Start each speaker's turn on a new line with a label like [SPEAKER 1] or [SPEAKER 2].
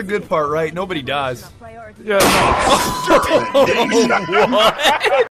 [SPEAKER 1] the good part, right? Nobody dies.
[SPEAKER 2] Yeah,